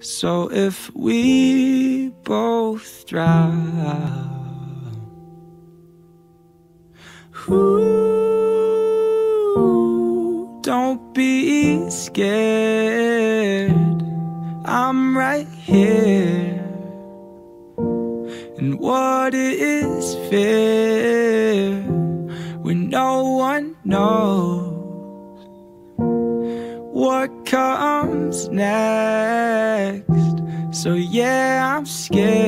So if we both drown, ooh, don't be scared. I'm right here. And what is fair when no one knows what comes next? So yeah, I'm scared